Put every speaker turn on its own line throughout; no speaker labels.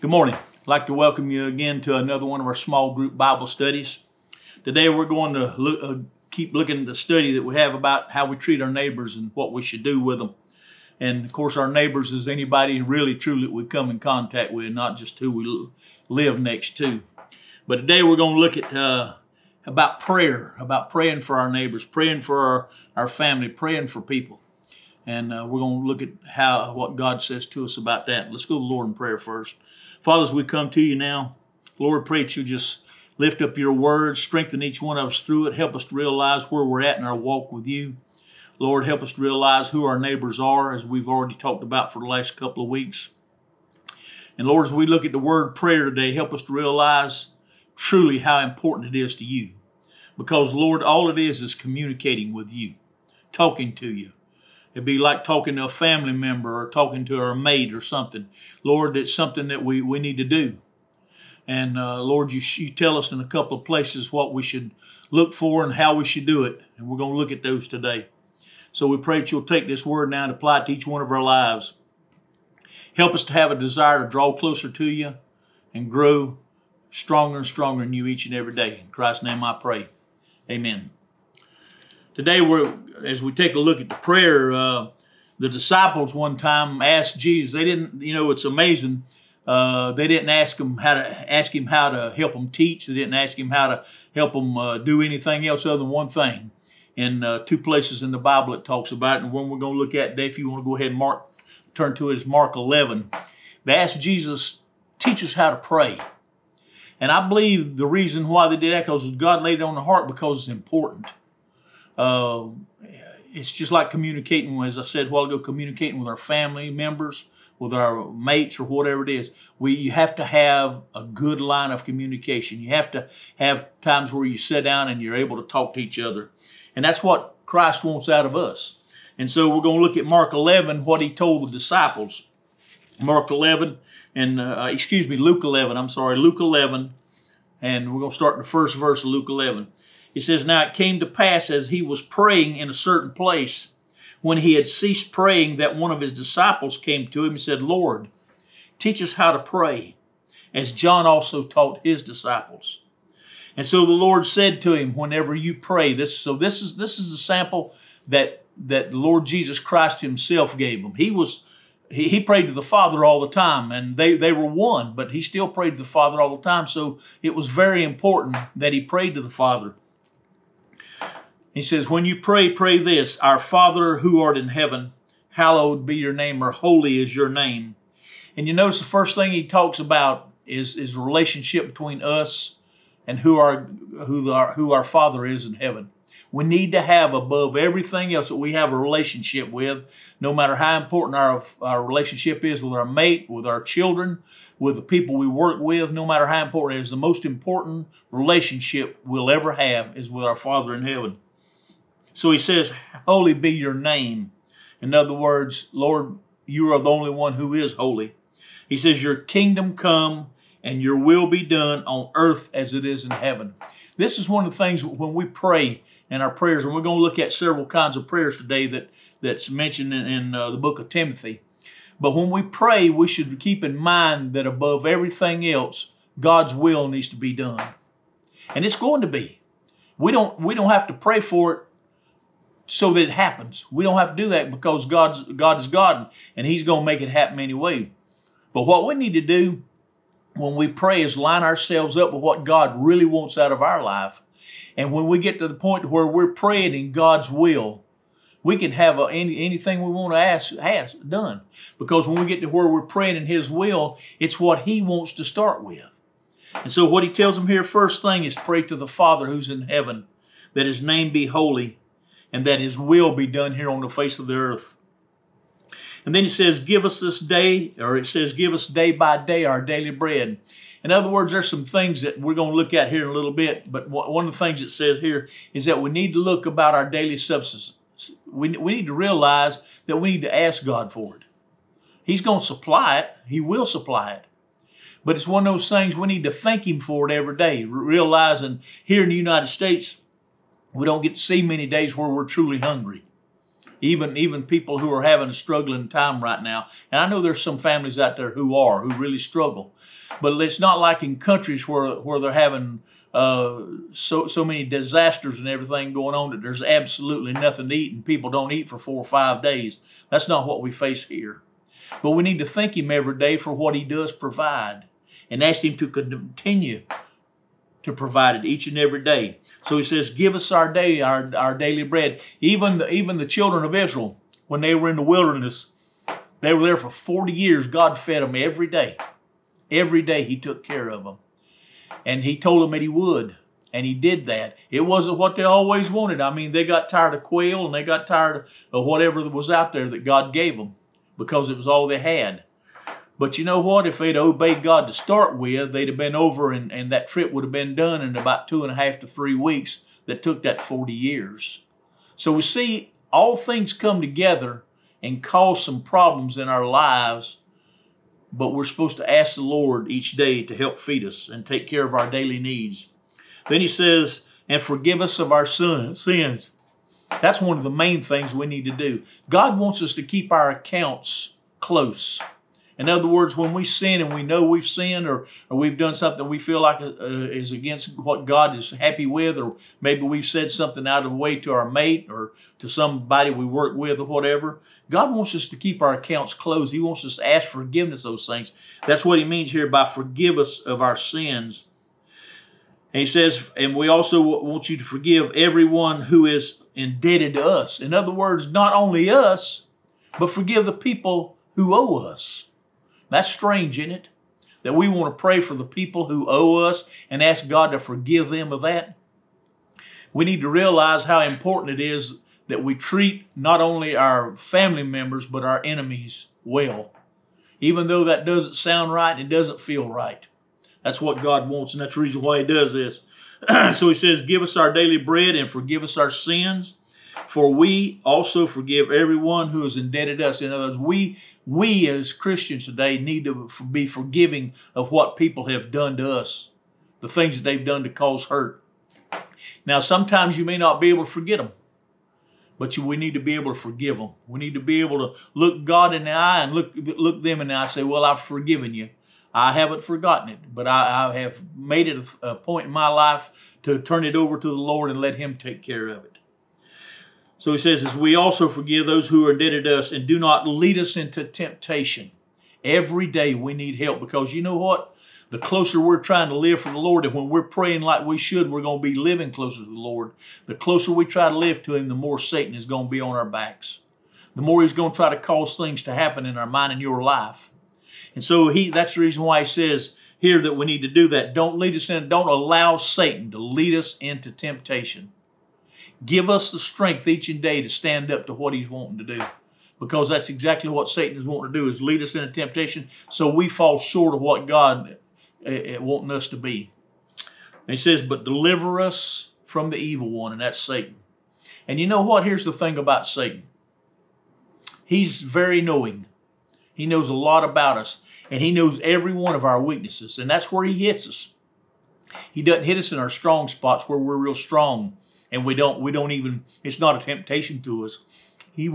Good morning. I'd like to welcome you again to another one of our small group Bible studies. Today we're going to look, uh, keep looking at the study that we have about how we treat our neighbors and what we should do with them. And of course, our neighbors is anybody really truly that we come in contact with, not just who we live next to. But today we're going to look at uh, about prayer, about praying for our neighbors, praying for our, our family, praying for people. And uh, we're going to look at how what God says to us about that. Let's go to the Lord in prayer first. Father, as we come to you now, Lord, pray that you just lift up your word, strengthen each one of us through it, help us to realize where we're at in our walk with you. Lord, help us to realize who our neighbors are, as we've already talked about for the last couple of weeks. And Lord, as we look at the word prayer today, help us to realize truly how important it is to you. Because, Lord, all it is is communicating with you, talking to you. It'd be like talking to a family member or talking to our mate or something. Lord, it's something that we, we need to do. And uh, Lord, you, you tell us in a couple of places what we should look for and how we should do it. And we're going to look at those today. So we pray that you'll take this word now and apply it to each one of our lives. Help us to have a desire to draw closer to you and grow stronger and stronger in you each and every day. In Christ's name I pray. Amen. Today, we're as we take a look at the prayer, uh, the disciples one time asked Jesus. They didn't, you know, it's amazing. Uh, they didn't ask him how to ask him how to help them teach. They didn't ask him how to help them uh, do anything else other than one thing. In uh, two places in the Bible, it talks about it. And one we're going to look at today, if you want to go ahead and mark, turn to it, is Mark 11. They asked Jesus, teach us how to pray. And I believe the reason why they did that because God laid it on the heart because it's important. Uh, it's just like communicating, as I said a while ago, communicating with our family members, with our mates or whatever it is. We you have to have a good line of communication. You have to have times where you sit down and you're able to talk to each other. And that's what Christ wants out of us. And so we're going to look at Mark 11, what he told the disciples. Mark 11, and uh, excuse me, Luke 11, I'm sorry, Luke 11, and we're going to start in the first verse of Luke 11. It says, Now it came to pass as he was praying in a certain place, when he had ceased praying, that one of his disciples came to him and said, Lord, teach us how to pray, as John also taught his disciples. And so the Lord said to him, Whenever you pray, this so this is this is the sample that that the Lord Jesus Christ Himself gave him. He was he, he prayed to the Father all the time, and they, they were one, but he still prayed to the Father all the time. So it was very important that he prayed to the Father. He says, When you pray, pray this Our Father who art in heaven, hallowed be your name, or holy is your name. And you notice the first thing he talks about is, is the relationship between us and who our, who, our, who our Father is in heaven. We need to have above everything else that we have a relationship with, no matter how important our, our relationship is with our mate, with our children, with the people we work with, no matter how important it is. The most important relationship we'll ever have is with our Father in heaven. So he says, Holy be your name. In other words, Lord, you are the only one who is holy. He says, Your kingdom come and your will be done on earth as it is in heaven. This is one of the things when we pray in our prayers, and we're going to look at several kinds of prayers today that, that's mentioned in, in uh, the book of Timothy. But when we pray, we should keep in mind that above everything else, God's will needs to be done. And it's going to be. We don't, we don't have to pray for it so that it happens. We don't have to do that because God's, God is God and He's going to make it happen anyway. But what we need to do when we pray is line ourselves up with what God really wants out of our life. And when we get to the point where we're praying in God's will, we can have a, any, anything we want to ask, ask done. Because when we get to where we're praying in His will, it's what He wants to start with. And so what He tells them here first thing is pray to the Father who's in heaven, that His name be holy, and that his will be done here on the face of the earth. And then he says, give us this day, or it says, give us day by day our daily bread. In other words, there's some things that we're going to look at here in a little bit, but one of the things it says here is that we need to look about our daily substance. We, we need to realize that we need to ask God for it. He's going to supply it. He will supply it. But it's one of those things we need to thank Him for it every day, realizing here in the United States, we don't get to see many days where we're truly hungry. even even people who are having a struggling time right now. And I know there's some families out there who are who really struggle, but it's not like in countries where where they're having uh, so so many disasters and everything going on that there's absolutely nothing to eat and people don't eat for four or five days. That's not what we face here. But we need to thank Him every day for what He does provide and ask Him to continue to provide it each and every day. So he says, give us our day, our, our daily bread. Even the, even the children of Israel, when they were in the wilderness, they were there for 40 years. God fed them every day. Every day he took care of them. And he told them that he would. And he did that. It wasn't what they always wanted. I mean, they got tired of quail and they got tired of whatever was out there that God gave them because it was all they had. But you know what? If they'd obeyed God to start with, they'd have been over and, and that trip would have been done in about two and a half to three weeks that took that 40 years. So we see all things come together and cause some problems in our lives, but we're supposed to ask the Lord each day to help feed us and take care of our daily needs. Then he says, and forgive us of our sins. That's one of the main things we need to do. God wants us to keep our accounts close. In other words, when we sin and we know we've sinned or, or we've done something we feel like uh, is against what God is happy with, or maybe we've said something out of the way to our mate or to somebody we work with or whatever, God wants us to keep our accounts closed. He wants us to ask forgiveness of those things. That's what he means here by forgive us of our sins. And he says, and we also want you to forgive everyone who is indebted to us. In other words, not only us, but forgive the people who owe us. That's strange, isn't it? That we want to pray for the people who owe us and ask God to forgive them of that. We need to realize how important it is that we treat not only our family members, but our enemies well. Even though that doesn't sound right, it doesn't feel right. That's what God wants, and that's the reason why He does this. so He says, Give us our daily bread and forgive us our sins for we also forgive everyone who has indebted us. In other words, we, we as Christians today need to be forgiving of what people have done to us, the things that they've done to cause hurt. Now, sometimes you may not be able to forget them, but you, we need to be able to forgive them. We need to be able to look God in the eye and look, look them in the eye and say, well, I've forgiven you. I haven't forgotten it, but I, I have made it a, a point in my life to turn it over to the Lord and let Him take care of it. So he says, as we also forgive those who are indebted to us, and do not lead us into temptation. Every day we need help because you know what? The closer we're trying to live for the Lord, and when we're praying like we should, we're going to be living closer to the Lord. The closer we try to live to Him, the more Satan is going to be on our backs. The more he's going to try to cause things to happen in our mind and your life. And so he that's the reason why he says here that we need to do that. Don't lead us in, don't allow Satan to lead us into temptation. Give us the strength each and day to stand up to what he's wanting to do. Because that's exactly what Satan is wanting to do, is lead us into temptation so we fall short of what God is uh, uh, wanting us to be. And he says, but deliver us from the evil one, and that's Satan. And you know what? Here's the thing about Satan. He's very knowing. He knows a lot about us, and he knows every one of our weaknesses, and that's where he hits us. He doesn't hit us in our strong spots where we're real strong and we don't we don't even it's not a temptation to us. He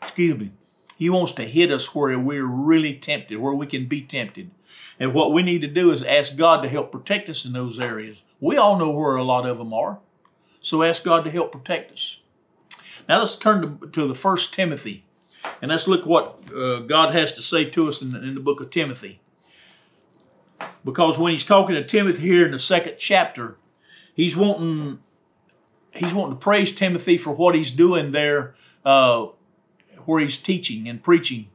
excuse me. He wants to hit us where we're really tempted, where we can be tempted. And what we need to do is ask God to help protect us in those areas. We all know where a lot of them are. So ask God to help protect us. Now let's turn to, to the first Timothy. And let's look what uh, God has to say to us in the, in the book of Timothy. Because when he's talking to Timothy here in the second chapter, he's wanting he's wanting to praise Timothy for what he's doing there, uh, where he's teaching and preaching.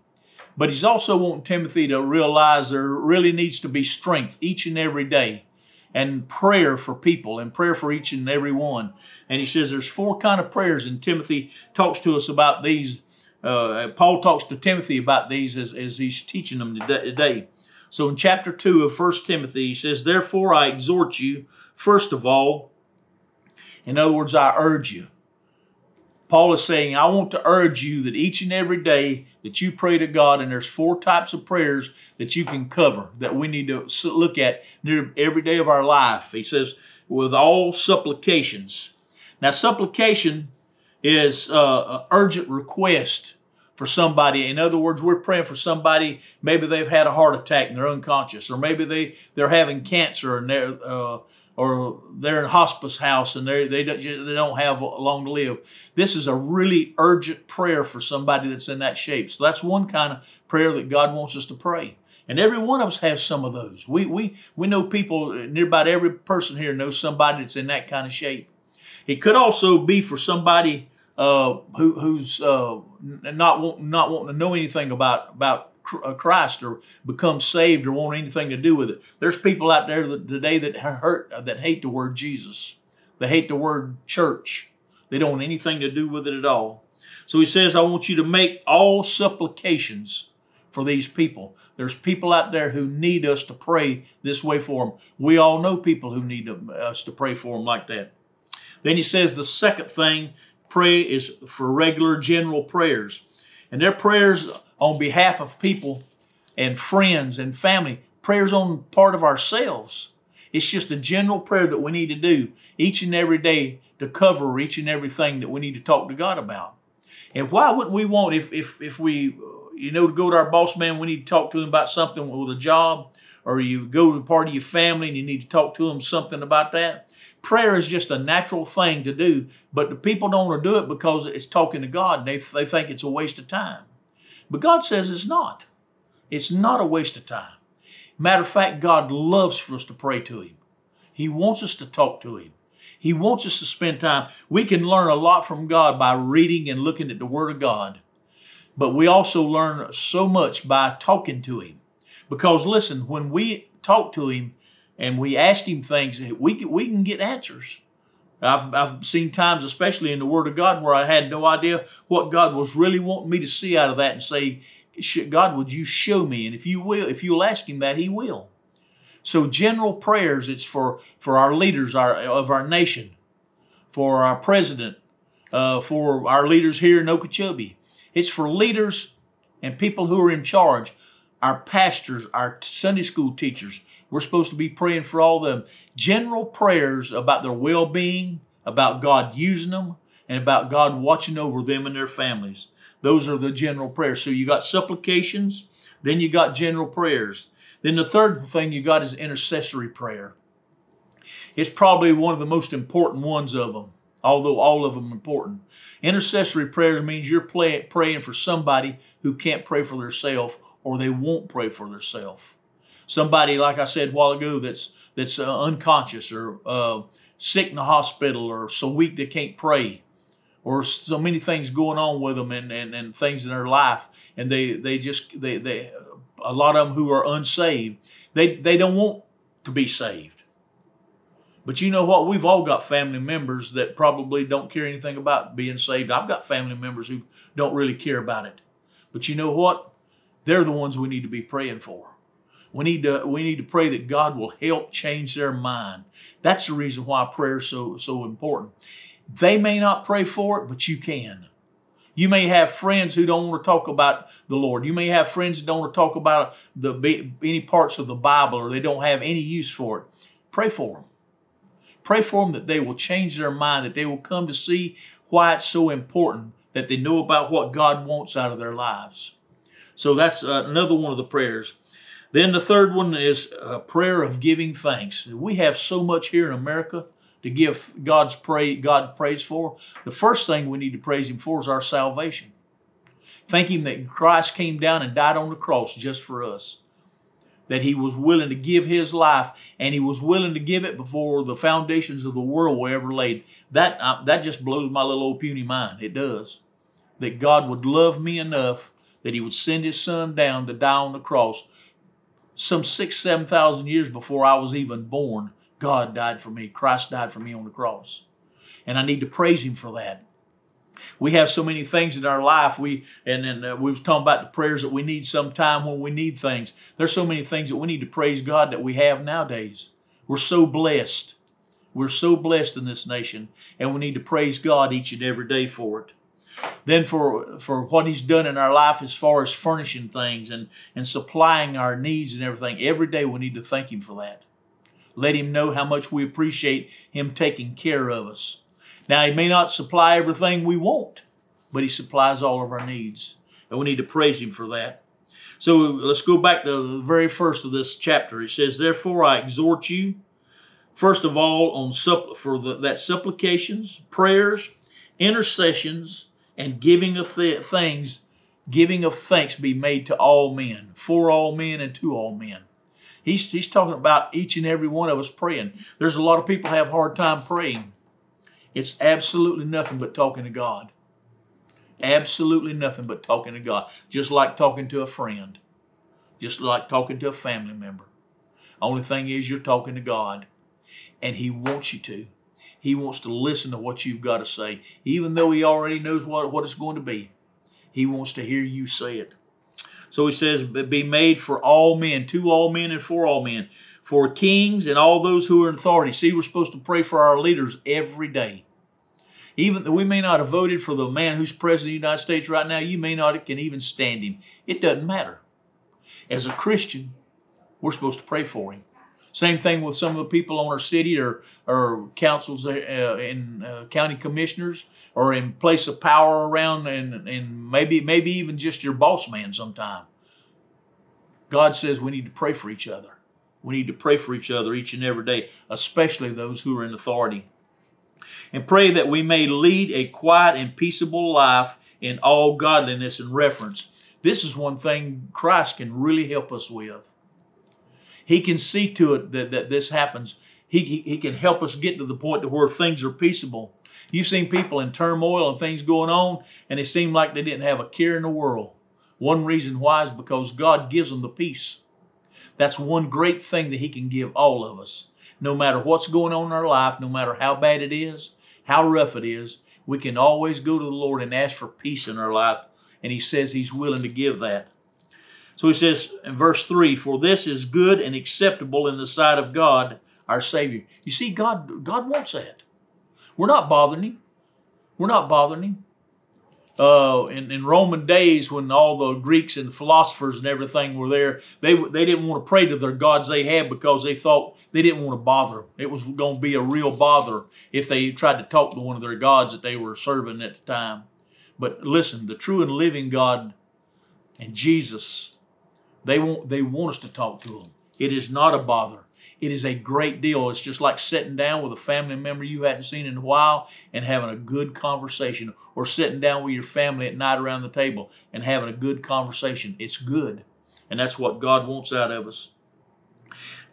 But he's also wanting Timothy to realize there really needs to be strength each and every day and prayer for people and prayer for each and every one. And he says there's four kind of prayers, and Timothy talks to us about these. Uh, Paul talks to Timothy about these as, as he's teaching them today. So in chapter 2 of 1 Timothy, he says, Therefore I exhort you, first of all, in other words, I urge you. Paul is saying, I want to urge you that each and every day that you pray to God, and there's four types of prayers that you can cover that we need to look at every day of our life. He says, with all supplications. Now, supplication is uh, an urgent request for somebody. In other words, we're praying for somebody. Maybe they've had a heart attack and they're unconscious, or maybe they they're having cancer and they're uh, or they're in hospice house and they they don't, they don't have long to live. This is a really urgent prayer for somebody that's in that shape. So that's one kind of prayer that God wants us to pray. And every one of us has some of those. We we we know people. Near about every person here knows somebody that's in that kind of shape. It could also be for somebody uh, who, who's uh, not want, not wanting to know anything about about Uh, Christ or become saved or want anything to do with it. There's people out there that, today that hurt uh, that hate the word Jesus. They hate the word church. They don't want anything to do with it at all. So he says, I want you to make all supplications for these people. There's people out there who need us to pray this way for them. We all know people who need uh, us to pray for them like that. Then he says the second thing pray is for regular general prayers. And their prayers on behalf of people and friends and family, prayers on part of ourselves. It's just a general prayer that we need to do each and every day to cover each and everything that we need to talk to God about. And why wouldn't we want, if, if, if we, you know, to go to our boss man, we need to talk to him about something with a job, or you go to part of your family and you need to talk to them something about that. Prayer is just a natural thing to do, but the people don't want to do it because it's talking to God they, they think it's a waste of time. But God says it's not. It's not a waste of time. Matter of fact, God loves for us to pray to Him. He wants us to talk to Him. He wants us to spend time. We can learn a lot from God by reading and looking at the Word of God. But we also learn so much by talking to Him. Because listen, when we talk to Him and we ask Him things, we, we can get answers. I've, I've seen times, especially in the Word of God, where I had no idea what God was really wanting me to see out of that and say, God, would you show me? And if you will, if you'll ask Him that, He will. So general prayers, it's for, for our leaders our, of our nation, for our president, uh, for our leaders here in Okeechobee. It's for leaders and people who are in charge, our pastors, our Sunday school teachers, we're supposed to be praying for all them. General prayers about their well being, about God using them, and about God watching over them and their families. Those are the general prayers. So you got supplications, then you got general prayers. Then the third thing you got is intercessory prayer. It's probably one of the most important ones of them, although all of them important. Intercessory prayers means you're praying for somebody who can't pray for themselves or they won't pray for themselves somebody, like I said a while ago, that's that's uh, unconscious or uh, sick in the hospital or so weak they can't pray or so many things going on with them and, and, and things in their life and they they just they they a lot of them who are unsaved they they don't want to be saved. But you know what? We've all got family members that probably don't care anything about being saved. I've got family members who don't really care about it. But you know what they're the ones we need to be praying for we need to we need to pray that God will help change their mind. That's the reason why prayer is so so important. They may not pray for it, but you can. You may have friends who don't want to talk about the Lord. You may have friends who don't want to talk about the any parts of the Bible or they don't have any use for it. Pray for them. Pray for them that they will change their mind, that they will come to see why it's so important that they know about what God wants out of their lives. So that's uh, another one of the prayers. Then the third one is a prayer of giving thanks. We have so much here in America to give God's pray, God praise for. The first thing we need to praise Him for is our salvation. Thank Him that Christ came down and died on the cross just for us. That He was willing to give His life, and He was willing to give it before the foundations of the world were ever laid. That, uh, that just blows my little old puny mind. It does. That God would love me enough that He would send His Son down to die on the cross some six, 7,000 years before I was even born, God died for me. Christ died for me on the cross. And I need to praise Him for that. We have so many things in our life. We and then uh, we was talking about the prayers that we need sometime when we need things. There's so many things that we need to praise God that we have nowadays. We're so blessed. We're so blessed in this nation, and we need to praise God each and every day for it then for for what he's done in our life as far as furnishing things and and supplying our needs and everything every day we need to thank him for that let him know how much we appreciate him taking care of us Now, He may not supply everything we want, but He supplies all of our needs. And we need to praise Him for that. So let's go back to the very first of this chapter. It says, Therefore I exhort you, first of all, on for the, that supplications, prayers, intercessions, and giving of th- things, giving of thanks be made to all men, for all men and to all men. He's, he's talking about each and every one of us praying. There's a lot of people have hard time praying. It's absolutely nothing but talking to God. Absolutely nothing but talking to God. Just like talking to a friend. Just like talking to a family member. Only thing is you're talking to God. And He wants you to. He wants to listen to what you've got to say. Even though He already knows what, what it's going to be. He wants to hear you say it. So he says, be made for all men, to all men and for all men, for kings and all those who are in authority. See, we're supposed to pray for our leaders every day. Even though we may not have voted for the man who's president of the United States right now, you may not can even stand him. It doesn't matter. As a Christian, we're supposed to pray for him. Same thing with some of the people on our city or, or councils uh, and uh, county commissioners or in place of power around and, and maybe, maybe even just your boss man sometime. God says we need to pray for each other. We need to pray for each other each and every day, especially those who are in authority. And pray that we may lead a quiet and peaceable life in all godliness and reverence. This is one thing Christ can really help us with. He can see to it that, that this happens. He, he, he can help us get to the point to where things are peaceable. You've seen people in turmoil and things going on, and it seemed like they didn't have a care in the world. One reason why is because God gives them the peace. That's one great thing that He can give all of us. No matter what's going on in our life, no matter how bad it is, how rough it is, we can always go to the Lord and ask for peace in our life. And He says He's willing to give that. So he says in verse 3, For this is good and acceptable in the sight of God, our Savior. You see, God, God wants that. We're not bothering him. We're not bothering him. Uh, in, in Roman days, when all the Greeks and philosophers and everything were there, they, they didn't want to pray to their gods they had because they thought they didn't want to bother them. It was going to be a real bother if they tried to talk to one of their gods that they were serving at the time. But listen, the true and living God and Jesus they want, they want us to talk to them. It is not a bother. It is a great deal. It's just like sitting down with a family member you hadn't seen in a while and having a good conversation, or sitting down with your family at night around the table and having a good conversation. It's good. And that's what God wants out of us.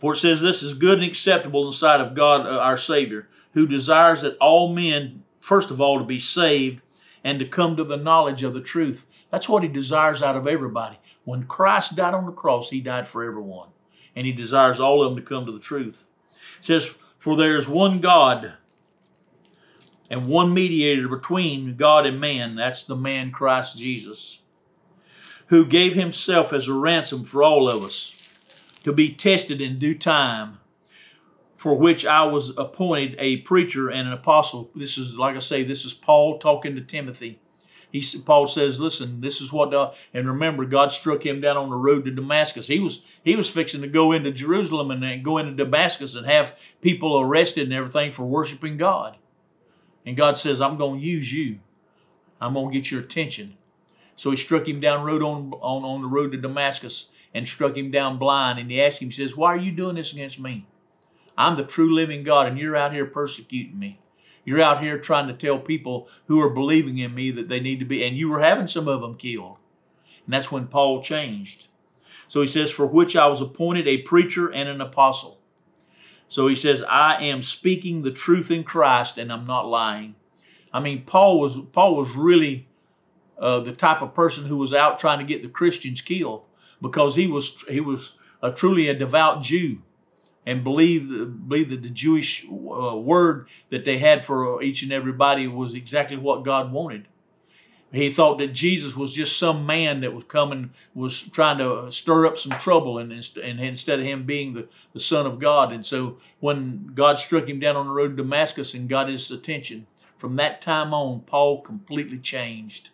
For it says, This is good and acceptable in the sight of God, uh, our Savior, who desires that all men, first of all, to be saved and to come to the knowledge of the truth. That's what He desires out of everybody. When Christ died on the cross, he died for everyone. And he desires all of them to come to the truth. It says, For there is one God and one mediator between God and man. That's the man Christ Jesus, who gave himself as a ransom for all of us to be tested in due time, for which I was appointed a preacher and an apostle. This is, like I say, this is Paul talking to Timothy he Paul says, "Listen, this is what." And remember, God struck him down on the road to Damascus. He was he was fixing to go into Jerusalem and, and go into Damascus and have people arrested and everything for worshiping God. And God says, "I'm going to use you. I'm going to get your attention." So he struck him down road on, on on the road to Damascus and struck him down blind. And he asked him, he says, "Why are you doing this against me? I'm the true living God, and you're out here persecuting me." You're out here trying to tell people who are believing in me that they need to be, and you were having some of them killed. And that's when Paul changed. So he says, For which I was appointed a preacher and an apostle. So he says, I am speaking the truth in Christ and I'm not lying. I mean, Paul was Paul was really uh, the type of person who was out trying to get the Christians killed because he was he was a, truly a devout Jew and believe believe that the Jewish uh, word that they had for each and everybody was exactly what God wanted. He thought that Jesus was just some man that was coming, was trying to stir up some trouble, and, and instead of him being the, the Son of God. And so when God struck him down on the road to Damascus and got his attention, from that time on, Paul completely changed.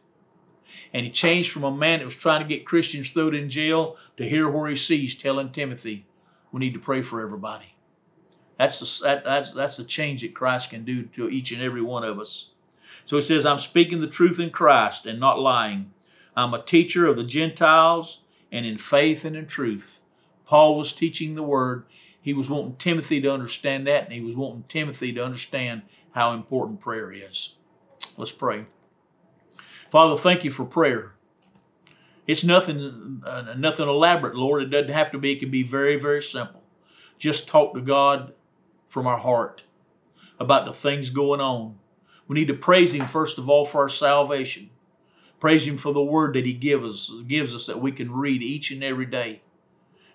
And he changed from a man that was trying to get Christians thrown in jail to here where he sees telling Timothy, we need to pray for everybody. That's the, that, that's, that's the change that Christ can do to each and every one of us. So he says, I'm speaking the truth in Christ and not lying. I'm a teacher of the Gentiles and in faith and in truth. Paul was teaching the word. He was wanting Timothy to understand that, and he was wanting Timothy to understand how important prayer is. Let's pray. Father, thank you for prayer. It's nothing, uh, nothing elaborate, Lord. It doesn't have to be. It can be very, very simple. Just talk to God from our heart about the things going on. We need to praise Him first of all for our salvation. Praise Him for the word that He gives us, gives us that we can read each and every day.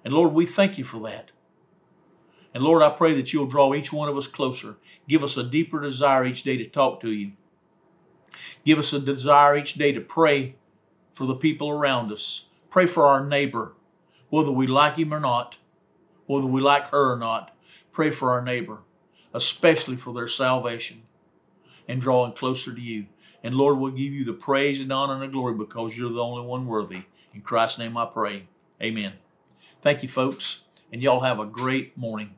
And Lord, we thank you for that. And Lord, I pray that you'll draw each one of us closer. Give us a deeper desire each day to talk to you. Give us a desire each day to pray for the people around us. Pray for our neighbor, whether we like him or not, whether we like her or not. Pray for our neighbor, especially for their salvation and drawing closer to you. And Lord, we'll give you the praise and honor and the glory because you're the only one worthy. In Christ's name I pray. Amen. Thank you, folks, and y'all have a great morning.